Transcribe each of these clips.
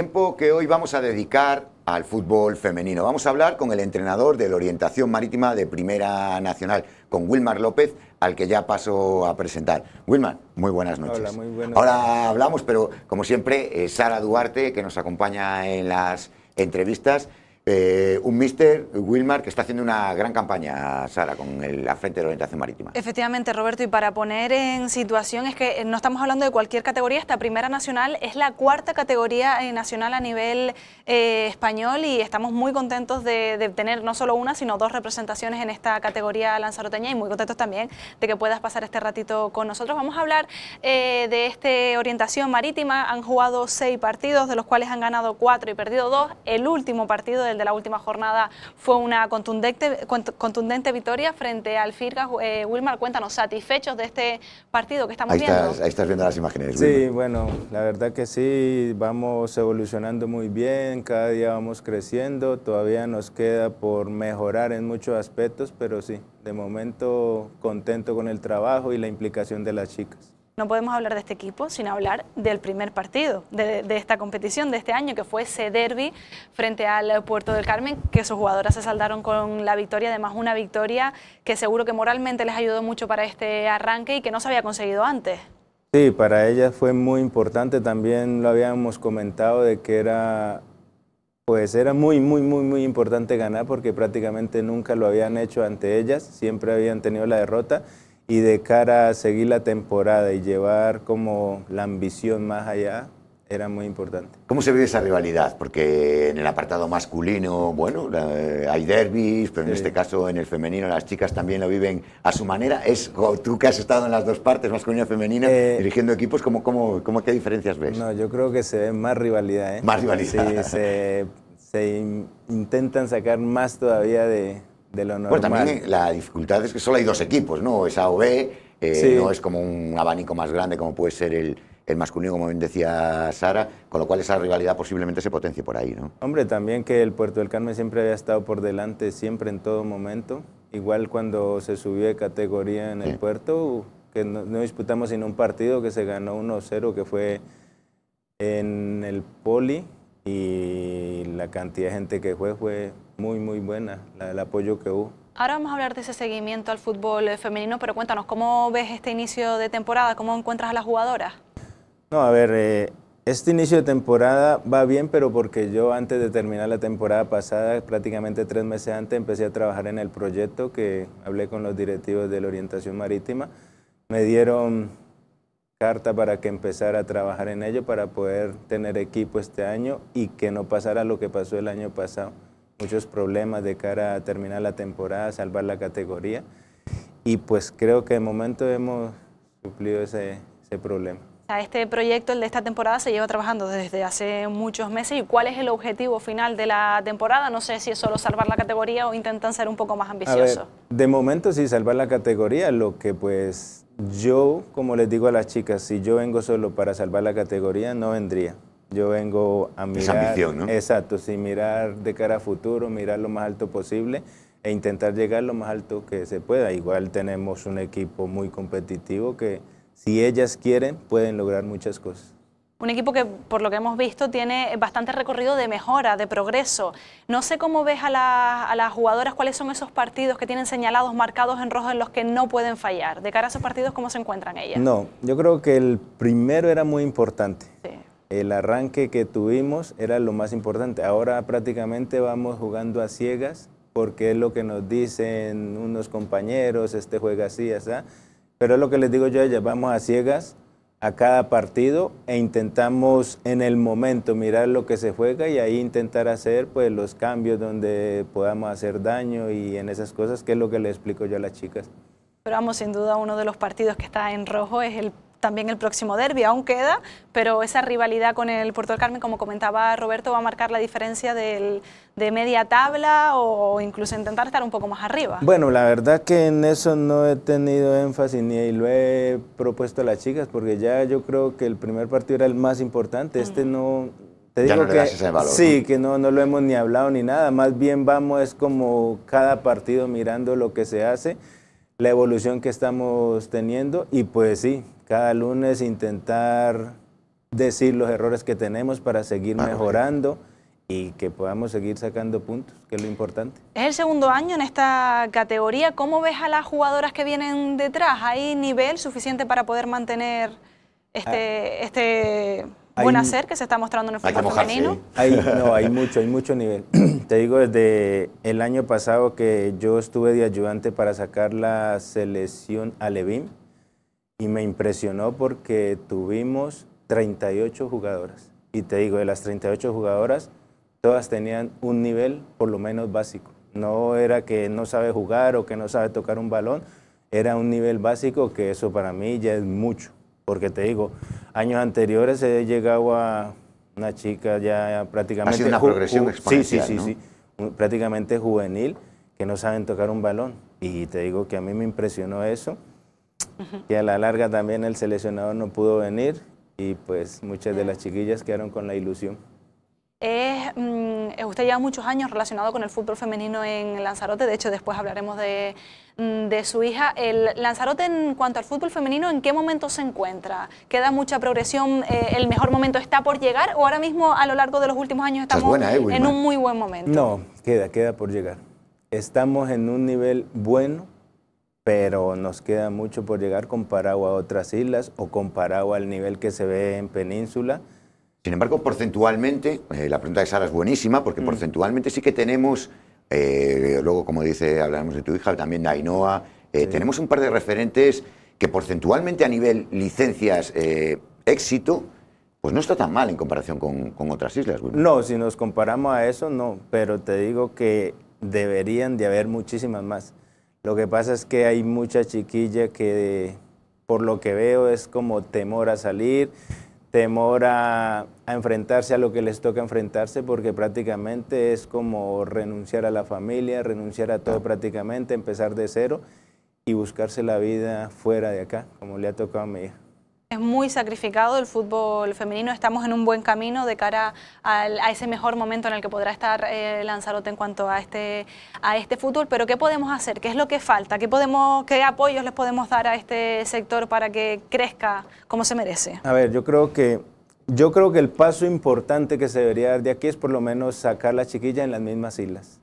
Tiempo que hoy vamos a dedicar al fútbol femenino. Vamos a hablar con el entrenador de la orientación marítima de Primera Nacional, con Wilmar López, al que ya paso a presentar. Wilmar, muy buenas noches. Hola, muy buenas Ahora hablamos, pero como siempre, eh, Sara Duarte, que nos acompaña en las entrevistas. Eh, un mister, Wilmar, que está haciendo una gran campaña, Sara, con la Frente de Orientación Marítima. Efectivamente, Roberto, y para poner en situación, es que no estamos hablando de cualquier categoría, esta Primera Nacional es la cuarta categoría eh, nacional a nivel eh, español y estamos muy contentos de, de, tener no solo una, sino dos representaciones en esta categoría lanzaroteña y muy contentos también de que puedas pasar este ratito con nosotros. Vamos a hablar eh, de esta orientación marítima, han jugado seis partidos, de los cuales han ganado cuatro y perdido dos, el último partido del de la última jornada fue una contundente, contundente victoria frente al Firga. Eh, Wilmar, cuéntanos, ¿satisfechos de este partido que estamos ahí viendo? Estás, ahí estás viendo las imágenes. Sí, Wilmar. bueno, la verdad que sí, vamos evolucionando muy bien, cada día vamos creciendo, todavía nos queda por mejorar en muchos aspectos, pero sí, de momento contento con el trabajo y la implicación de las chicas no podemos hablar de este equipo sin hablar del primer partido de, esta competición de este año, que fue ese derby frente al Puerto del Carmen, que sus jugadoras se saldaron con la victoria, además una victoria que seguro que moralmente les ayudó mucho para este arranque y que no se había conseguido antes. Sí, para ellas fue muy importante, también lo habíamos comentado de que era pues era muy, muy, muy, muy importante ganar porque prácticamente nunca lo habían hecho ante ellas, siempre habían tenido la derrota y de cara a seguir la temporada y llevar como la ambición más allá, era muy importante. ¿Cómo se vive esa rivalidad? Porque en el apartado masculino, bueno, hay derbis, pero en sí. este caso en el femenino las chicas también lo viven a su manera. Es Tú que has estado en las dos partes, masculina y femenina, eh, dirigiendo equipos, ¿cómo, cómo, cómo, ¿qué diferencias ves? No, yo creo que se ve más rivalidad. ¿eh? Más rivalidad. Sí, se, se in, intentan sacar más todavía de, de lo normal. Bueno, también la dificultad es que solo hay dos equipos, ¿no? Es A o B, eh, sí. no es como un abanico más grande como puede ser el, el masculino, como bien decía Sara, con lo cual esa rivalidad posiblemente se potencie por ahí, ¿no? Hombre, también que el Puerto del Carmen siempre había estado por delante, siempre en todo momento. Igual cuando se subió de categoría en el sí. puerto, que no, no, disputamos sino un partido que se ganó 1-0, que fue en el Poli, y la cantidad de gente que fue fue muy, muy buena, la, el apoyo que hubo. Ahora vamos a hablar de ese seguimiento al fútbol femenino, pero cuéntanos, ¿cómo ves este inicio de temporada? ¿Cómo encuentras a las jugadoras? No, a ver, eh, este inicio de temporada va bien, pero porque yo antes de terminar la temporada pasada, prácticamente tres meses antes, empecé a trabajar en el proyecto que hablé con los directivos de la orientación marítima. Me dieron carta para que empezara a trabajar en ello para poder tener equipo este año y que no pasara lo que pasó el año pasado. Muchos problemas de cara a terminar la temporada, salvar la categoría y pues creo que de momento hemos suplido ese, ese problema. Este proyecto, el de esta temporada, se lleva trabajando desde hace muchos meses. ¿Y cuál es el objetivo final de la temporada? No sé si es solo salvar la categoría o intentan ser un poco más ambiciosos. de momento sí, salvar la categoría, lo que pues yo, como les digo a las chicas, si yo vengo solo para salvar la categoría, no vendría. Yo vengo a mirar... Esa ambición, ¿no? Exacto, sí, mirar de cara a futuro, mirar lo más alto posible e intentar llegar lo más alto que se pueda. Igual tenemos un equipo muy competitivo que si ellas quieren, pueden lograr muchas cosas. Un equipo que, por lo que hemos visto, tiene bastante recorrido de mejora, de progreso. No sé cómo ves a, la, a, las jugadoras, cuáles son esos partidos que tienen señalados, marcados en rojo, en los que no pueden fallar. De cara a esos partidos, ¿cómo se encuentran ellas? No, yo creo que el primero era muy importante. Sí. El arranque que tuvimos era lo más importante. Ahora prácticamente vamos jugando a ciegas porque es lo que nos dicen unos compañeros, este juega así, así. Pero es lo que les digo yo a ellas, vamos a ciegas a cada partido e intentamos en el momento mirar lo que se juega y ahí intentar hacer pues los cambios donde podamos hacer daño y en esas cosas, que es lo que le explico yo a las chicas. Pero vamos, sin duda uno de los partidos que está en rojo es el también el próximo derby, aún queda, pero esa rivalidad con el Puerto del Carmen, como comentaba Roberto, va a marcar la diferencia del, de media tabla o incluso intentar estar un poco más arriba. Bueno, la verdad que en eso no he tenido énfasis ni lo he propuesto a las chicas, porque ya yo creo que el primer partido era el más importante, este no... Te digo ya no que, ese valor, sí, ¿no? que no, no lo hemos ni hablado ni nada, más bien vamos es como cada partido mirando lo que se hace, la evolución que estamos teniendo y pues sí, cada lunes intentar decir los errores que tenemos para seguir mejorando y que podamos seguir sacando puntos, que es lo importante. Es el segundo año en esta categoría. ¿Cómo ves a las jugadoras que vienen detrás? ¿Hay nivel suficiente para poder mantener este, ah. este buen hacer que se está mostrando en el fútbol femenino? Hay, no, hay mucho, hay mucho nivel. Te digo, desde el año pasado que yo estuve de ayudante para sacar la selección a Levin y me impresionó porque tuvimos 38 jugadoras. Y te digo, de las 38 jugadoras, todas tenían un nivel por lo menos básico. No era que no sabe jugar o que no sabe tocar un balón, era un nivel básico que eso para mí ya es mucho. Porque te digo, años anteriores he llegado a una chica ya prácticamente... Ha sido una progresión exponencial, Sí, sí, sí, sí, prácticamente juvenil, que no saben tocar un balón. Y te digo que a mí me impresionó eso, y a la larga también el seleccionador no pudo venir y pues muchas de las chiquillas quedaron con la ilusión. Es, mm, usted lleva muchos años relacionado con el fútbol femenino en Lanzarote, de hecho después hablaremos de, mm, de, su hija. El Lanzarote en cuanto al fútbol femenino, ¿en qué momento se encuentra? ¿Queda mucha progresión? Eh, ¿El mejor momento está por llegar o ahora mismo a lo largo de los últimos años estamos ¿eh, en un muy buen momento? No, queda, queda por llegar. Estamos en un nivel bueno, pero nos queda mucho por llegar comparado a otras islas o comparado al nivel que se ve en península sin embargo, porcentualmente, eh, la pregunta de Sara es buenísima, porque mm. porcentualmente sí que tenemos, eh, luego como dice, hablamos de tu hija, también de Ainhoa, eh, tenemos un par de referentes que porcentualmente a nivel licencias, éxito, pues no está tan mal en comparación con, otras islas. No, si nos comparamos a eso, no, pero te digo que deberían de haber muchísimas más. Lo que pasa es que hay mucha chiquilla que por lo que veo es como temor a salir, temor a, enfrentarse a lo que les toca enfrentarse, porque prácticamente es como renunciar a la familia, renunciar a todo prácticamente, empezar de cero y buscarse la vida fuera de acá, como le ha tocado a mi hija. Es muy sacrificado el fútbol femenino, estamos en un buen camino de cara a ese mejor momento en el que podrá estar eh, Lanzarote en cuanto a este, a este fútbol, pero ¿qué podemos hacer? ¿Qué es lo que falta? ¿Qué, podemos, ¿Qué apoyos les podemos dar a este sector para que crezca como se merece? A ver, yo creo que yo creo que el paso importante que se debería dar de aquí es por lo menos sacar la chiquilla en las mismas islas,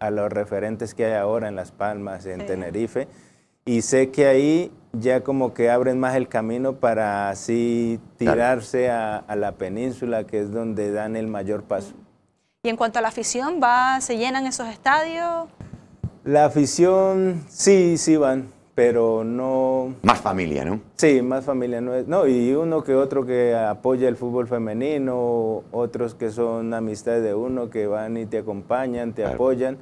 a los referentes que hay ahora en Las Palmas, en Tenerife, y sé que ahí ya como que abren más el camino para así tirarse a, la península, que es donde dan el mayor paso. Y en cuanto a la afición, ¿va, ¿se llenan esos estadios? La afición, sí, sí van, pero no... Más familia, ¿no? Sí, más familia. No, es, no, y uno que otro que apoya el fútbol femenino, otros que son amistades de uno, que van y te acompañan, te apoyan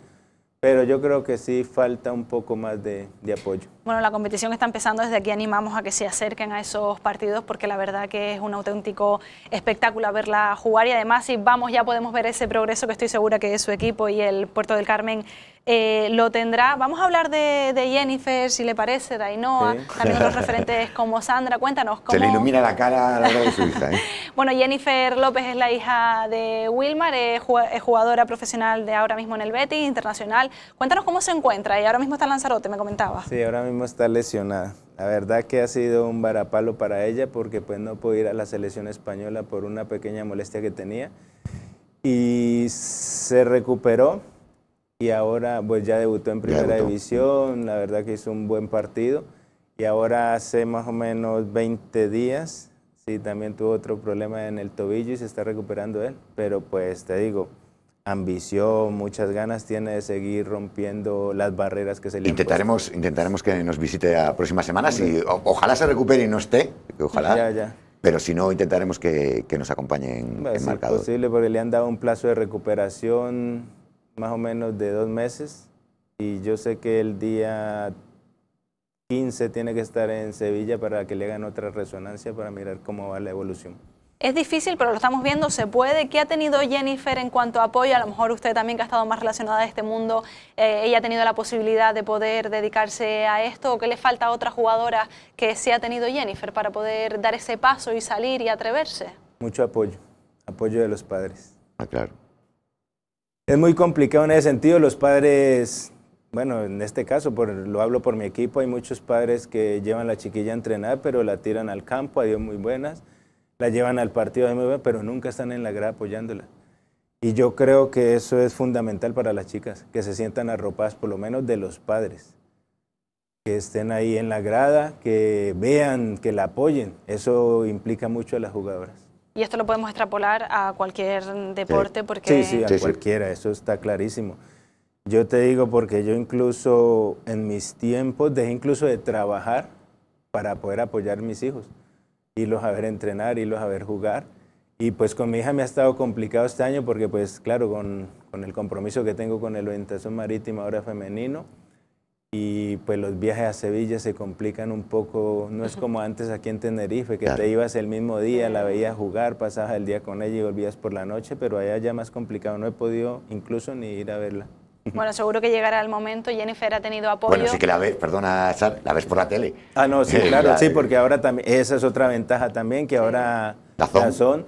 pero yo creo que sí falta un poco más de, apoyo. Bueno, la competición está empezando, desde aquí animamos a que se acerquen a esos partidos porque la verdad que es un auténtico espectáculo verla jugar y además si vamos ya podemos ver ese progreso que estoy segura que su equipo y el Puerto del Carmen eh, lo tendrá. Vamos a hablar de, Jennifer, si le parece, de Ainhoa, también otros referentes como Sandra. Cuéntanos cómo... Se le ilumina la cara a la hora de su hija. ¿eh? bueno, Jennifer López es la hija de Wilmar, es jugadora profesional de ahora mismo en el Betis, internacional. Cuéntanos cómo se encuentra y ahora mismo está en Lanzarote, me comentaba. Sí, ahora mismo está lesionada. La verdad que ha sido un varapalo para ella porque pues no pudo ir a la selección española por una pequeña molestia que tenía. Y se recuperó, y ahora pues ya debutó en primera división, la verdad que hizo un buen partido y ahora hace más o menos 20 días, sí, también tuvo otro problema en el tobillo y se está recuperando él, pero pues te digo, ambición, muchas ganas tiene de seguir rompiendo las barreras que se le intentaremos, Intentaremos que nos visite la próxima semana, si, ojalá se recupere y no esté, ojalá. Ya, ya. Pero si no, intentaremos que, nos acompañe en, en marcador. Es posible porque le han dado un plazo de recuperación más o menos de dos meses y yo sé que el día 15 tiene que estar en Sevilla para que le hagan otra resonancia para mirar cómo va la evolución. Es difícil, pero lo estamos viendo, se puede. ¿Qué ha tenido Jennifer en cuanto a apoyo? A lo mejor usted también que ha estado más relacionada a este mundo, eh, ella ha tenido la posibilidad de poder dedicarse a esto, o qué le falta a otra jugadora que sí ha tenido Jennifer para poder dar ese paso y salir y atreverse? Mucho apoyo, apoyo de los padres. Ah, claro. Es muy complicado en ese sentido. Los padres, bueno, en este caso, por, lo hablo por mi equipo, hay muchos padres que llevan la chiquilla a entrenar, pero la tiran al campo, hay muy buenas. La llevan al partido de muy pero nunca están en la grada apoyándola. Y yo creo que eso es fundamental para las chicas, que se sientan arropadas por lo menos de los padres, que estén ahí en la grada, que vean, que la apoyen. Eso implica mucho a las jugadoras. Y esto lo podemos extrapolar a cualquier deporte porque... Sí, sí, a cualquiera, eso está clarísimo. Yo te digo porque yo incluso en mis tiempos dejé incluso de trabajar para poder apoyar a mis hijos, irlos a ver entrenar, irlos a ver jugar. Y pues con mi hija me ha estado complicado este año porque pues claro, con, con el compromiso que tengo con el orientación marítima ahora femenino, y pues los viajes a Sevilla se complican un poco, no es como antes aquí en Tenerife, que te ibas el mismo día, la veías jugar, pasabas el día con ella y volvías por la noche, pero allá ya más complicado, no he podido incluso ni ir a verla. Bueno, seguro que llegará el momento. Jennifer ha tenido apoyo. Bueno, sí que la ves, perdona, la ves por la tele. Ah, no, sí, claro, sí, porque ahora también, esa es otra ventaja también, que ahora son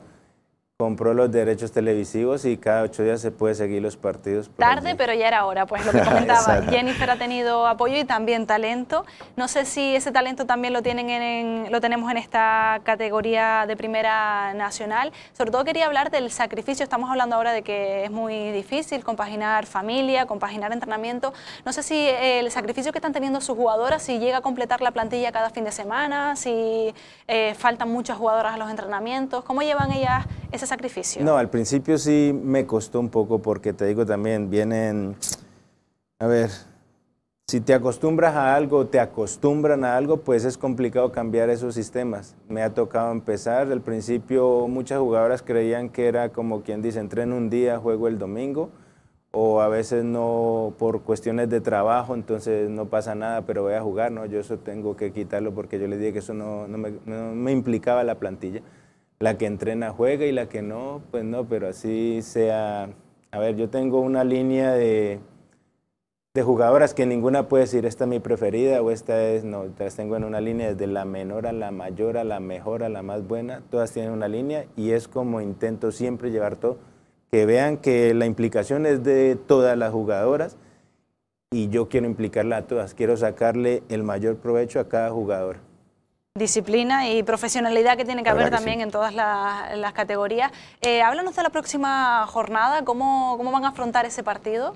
compró los derechos televisivos y cada ocho días se puede seguir los partidos. Tarde, pero ya era hora, pues lo que comentaba. Jennifer ha tenido apoyo y también talento. No sé si ese talento también lo, tienen en, lo tenemos en esta categoría de primera nacional. Sobre todo quería hablar del sacrificio. Estamos hablando ahora de que es muy difícil compaginar familia, compaginar entrenamiento. No sé si el sacrificio que están teniendo sus jugadoras, si llega a completar la plantilla cada fin de semana, si eh, faltan muchas jugadoras a los entrenamientos. ¿Cómo llevan ellas ese sacrificio? No, al principio sí me costó un poco porque te digo también, vienen, a ver, si te acostumbras a algo, te acostumbran a algo, pues es complicado cambiar esos sistemas. Me ha tocado empezar, al principio muchas jugadoras creían que era como quien dice, entreno un día, juego el domingo, o a veces no por cuestiones de trabajo, entonces no pasa nada, pero voy a jugar, ¿no? Yo eso tengo que quitarlo porque yo les dije que eso no, no me implicaba la plantilla la que entrena juega y la que no, pues no, pero así sea. A ver, yo tengo una línea de, de jugadoras que ninguna puede decir esta es mi preferida o esta es, no, las tengo en una línea desde la menor a la mayor, a la mejor, a la más buena, todas tienen una línea y es como intento siempre llevar todo, que vean que la implicación es de todas las jugadoras y yo quiero implicarla a todas, quiero sacarle el mayor provecho a cada jugadora disciplina y profesionalidad que tiene que haber también en todas las, categorías. Eh, háblanos de la próxima jornada, ¿cómo, ¿cómo van a afrontar ese partido?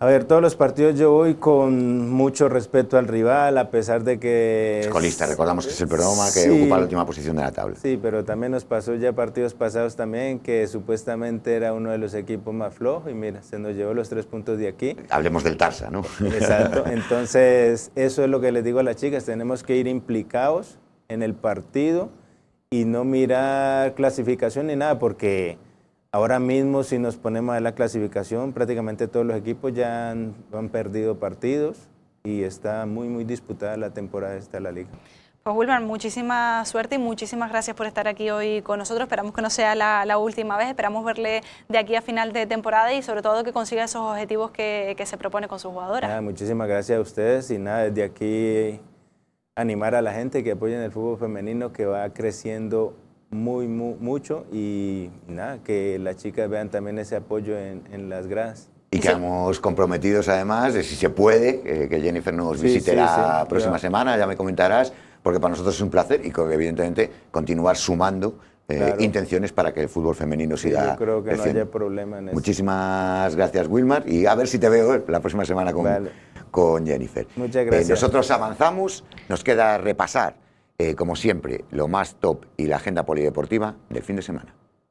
A ver, todos los partidos yo voy con mucho respeto al rival, a pesar de que... Es colista, recordamos que es el Peroma que ocupa la última posición de la tabla. Sí, pero también nos pasó ya partidos pasados también que supuestamente era uno de los equipos más flojos y mira, se nos llevó los tres puntos de aquí. Hablemos del Tarsa, ¿no? Exacto, entonces eso es lo que les digo a las chicas, tenemos que ir implicados en el partido y no mirar clasificación ni nada porque Ahora mismo, si nos ponemos a la clasificación, prácticamente todos los equipos ya han, perdido partidos y está muy, muy disputada la temporada esta de la liga. Pues Wilmer, muchísima suerte y muchísimas gracias por estar aquí hoy con nosotros. Esperamos que no sea la, última vez, esperamos verle de aquí a final de temporada y sobre todo que consiga esos objetivos que, se propone con sus jugadoras. muchísimas gracias a ustedes y nada, desde aquí animar a la gente que apoyen el fútbol femenino que va creciendo muy, mucho y nada, que las chicas vean también ese apoyo en, las gradas. Y quedamos comprometidos además de si se puede, eh, que Jennifer nos visite la próxima semana, ya me comentarás, porque para nosotros es un placer y que evidentemente continuar sumando eh, intenciones para que el fútbol femenino siga. Yo creo que no haya problema en eso. Muchísimas gracias, Wilmar, y a ver si te veo la próxima semana con, con Jennifer. Muchas eh, gracias. nosotros avanzamos, nos queda repasar eh, como siempre, lo más top y la agenda polideportiva del fin de semana.